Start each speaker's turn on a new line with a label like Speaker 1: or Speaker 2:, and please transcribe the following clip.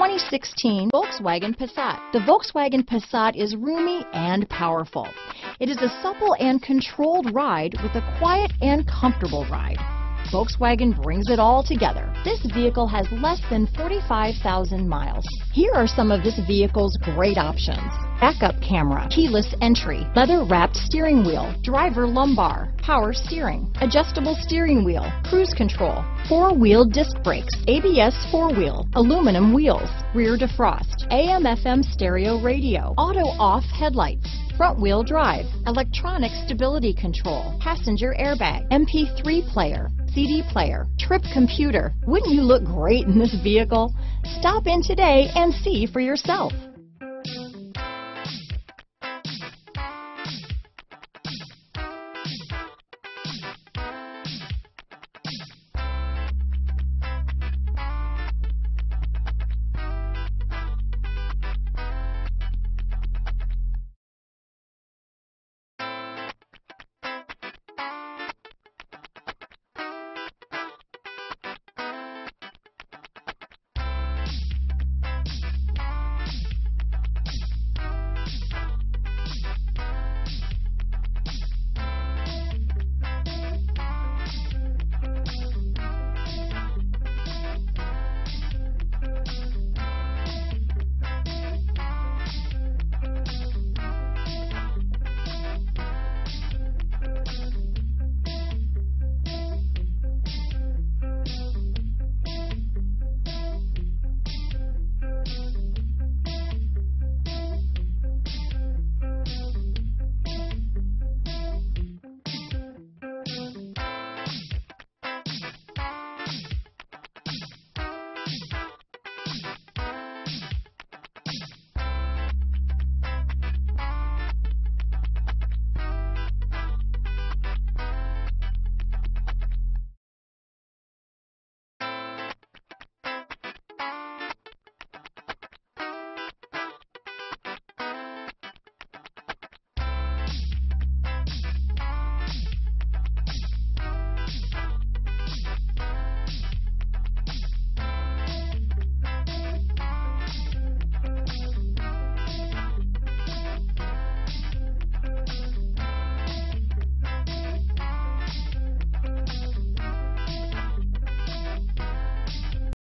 Speaker 1: 2016 Volkswagen Passat. The Volkswagen Passat is roomy and powerful. It is a supple and controlled ride with a quiet and comfortable ride. Volkswagen brings it all together. This vehicle has less than 45,000 miles. Here are some of this vehicle's great options. Backup camera, keyless entry, leather wrapped steering wheel, driver lumbar, power steering, adjustable steering wheel, cruise control, four wheel disc brakes, ABS four wheel, aluminum wheels, rear defrost, AM FM stereo radio, auto off headlights, front wheel drive, electronic stability control, passenger airbag, MP3 player, CD player, trip computer. Wouldn't you look great in this vehicle? Stop in today and see for yourself.